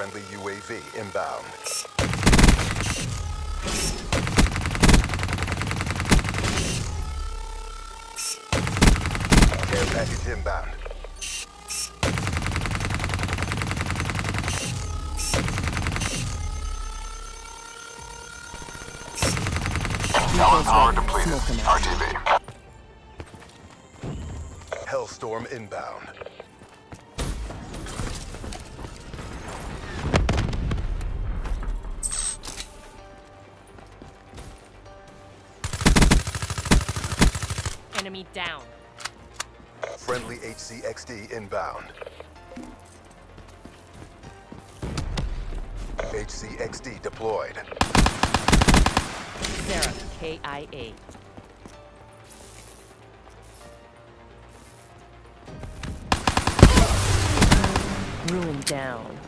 Friendly UAV inbound. Care package inbound. Talon power depleted. RTV. Hellstorm inbound. Enemy down. Friendly HCXD inbound. HCXD deployed. Seraph, KIA. Ruin down.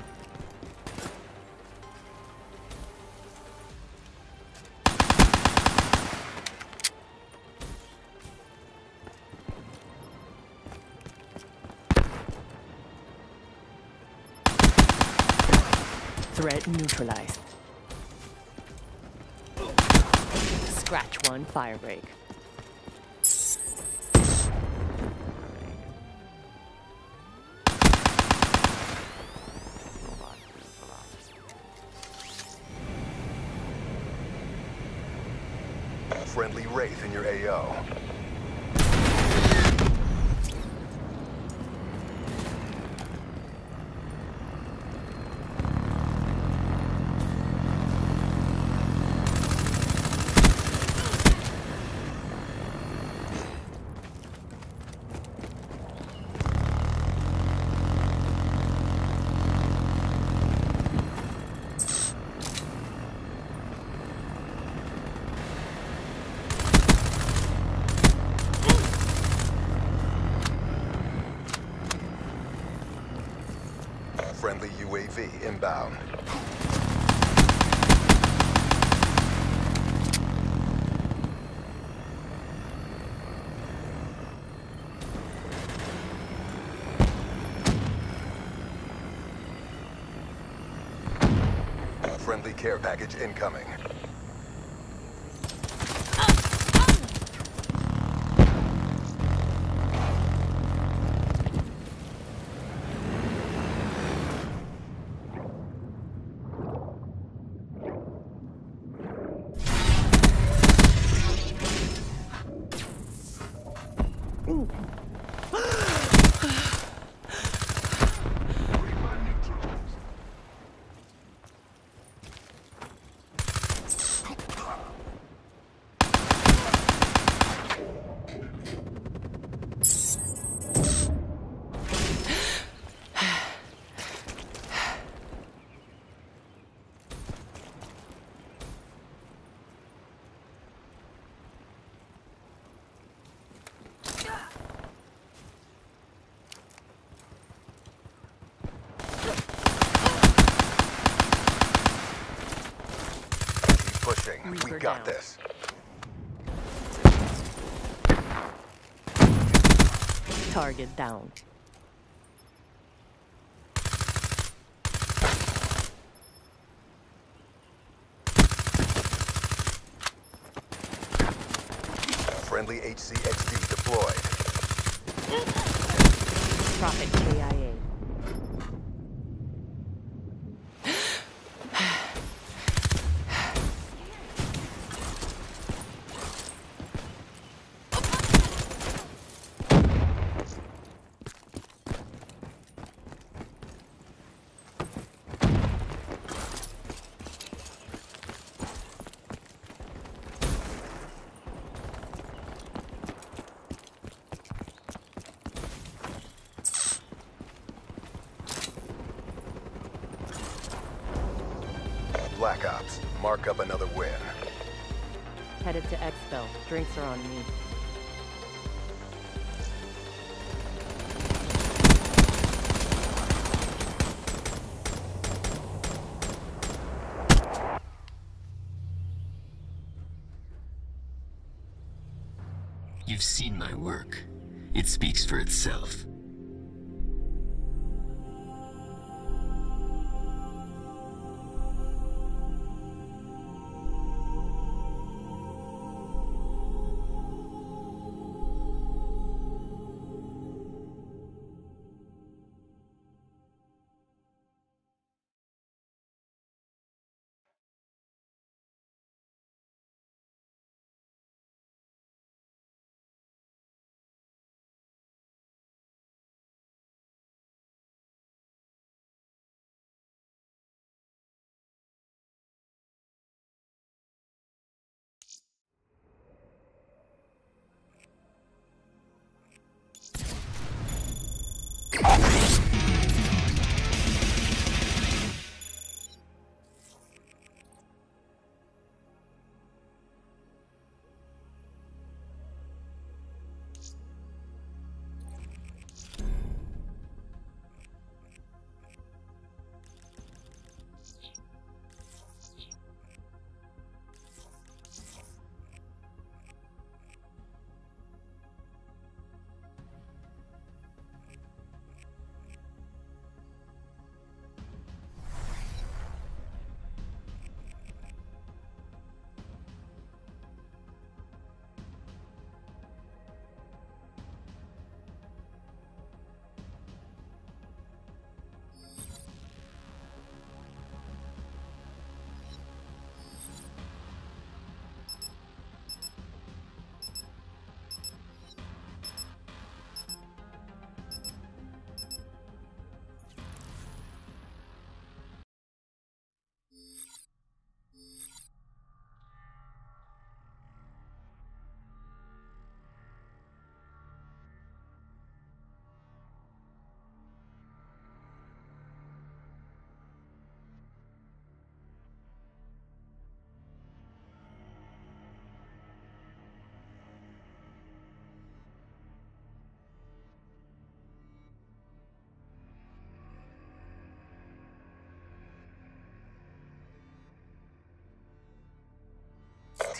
Threat neutralized. Scratch one, firebreak. Friendly UAV inbound. Friendly care package incoming. Got down. this. Target down. Friendly HCXD deployed. Prophet KIA. Black Ops. Mark up another win. Headed to Expo. Drinks are on me. You've seen my work. It speaks for itself.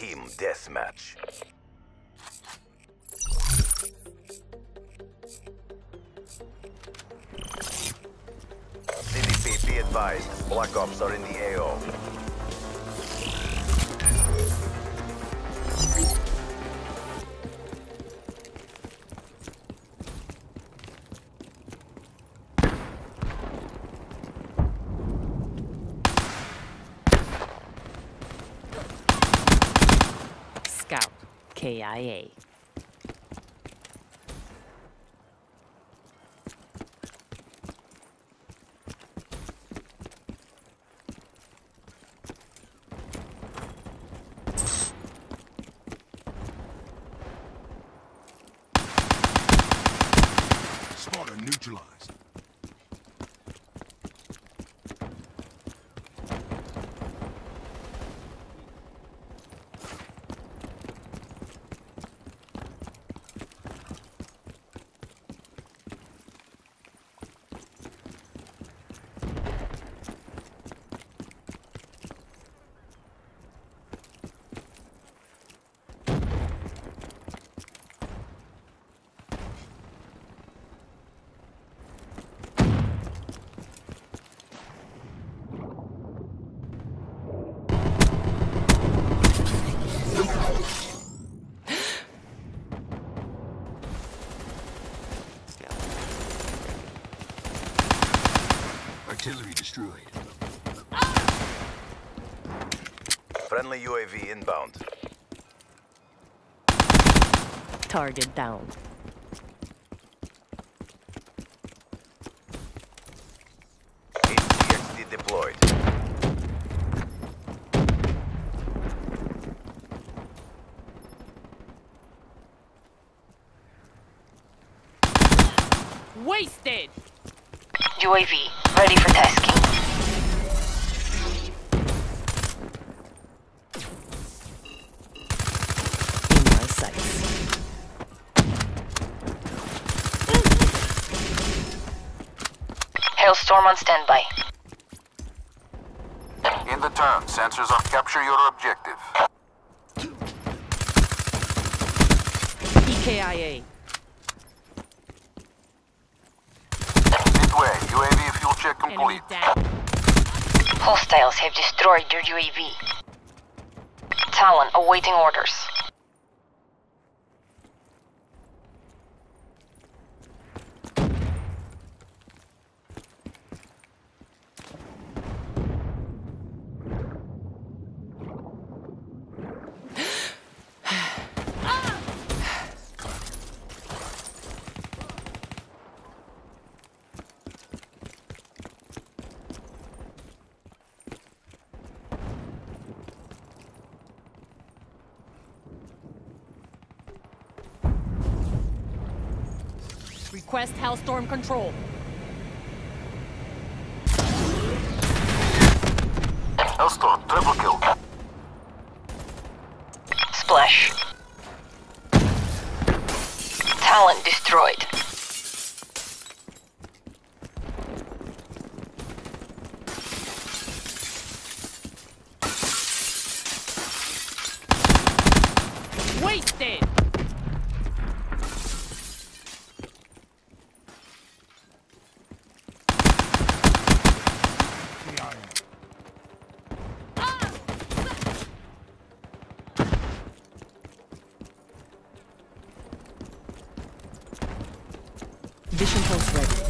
Team Deathmatch. CDP, be advised. Black Ops are in the AO. KIA. Spotter neutralized. Artillery destroyed. Friendly UAV inbound. Target down. HCXD deployed. Wasted! UAV, ready for tasking. In my sights. Hellstorm on standby. In the turn, sensors on capture your objective. EKIA. Midway, UAV fuel check complete. Hostiles have destroyed your UAV. Talon awaiting orders. Request Hellstorm control. Hellstorm, triple kill. Splash. Talon destroyed. Wasted! KIA. Post ready.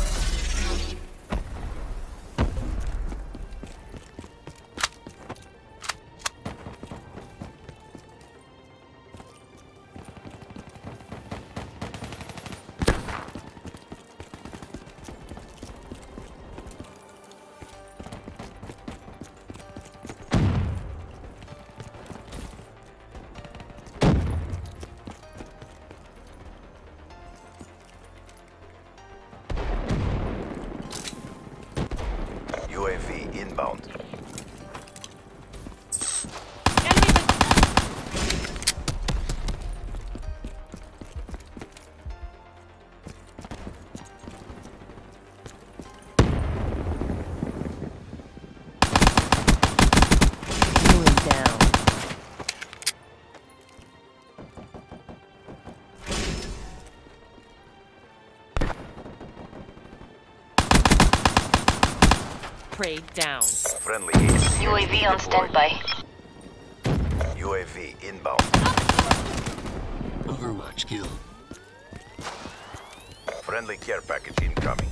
Prey down. Friendly HCXD UAV on standby. UAV inbound. Overwatch kill. Friendly care package incoming.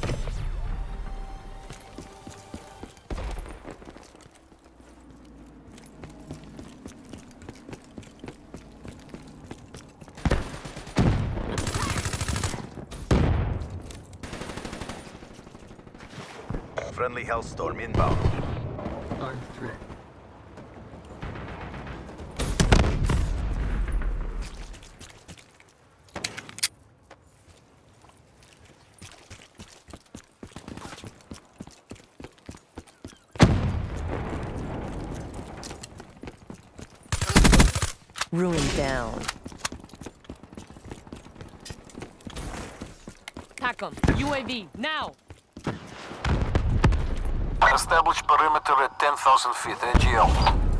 Friendly Hellstorm inbound. Armed threat. Ruin down. TACOM, UAV, now! Establish perimeter at 10,000 feet. NGL.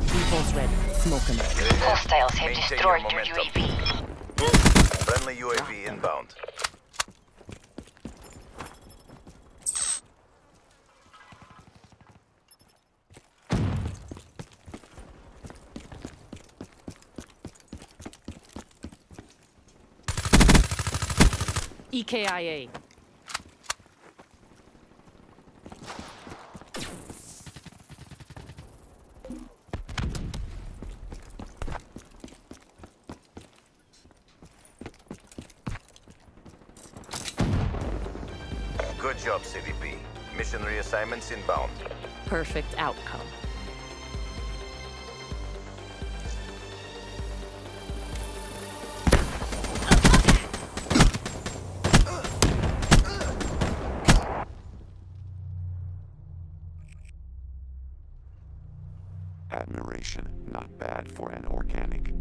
Default's ready. Smoking it. Hostiles have Maintain your destroyed your momentum. UAV. Friendly UAV inbound. EKIA. Job, CDP. Mission reassignments inbound. Perfect outcome. Admiration, not bad for an organic.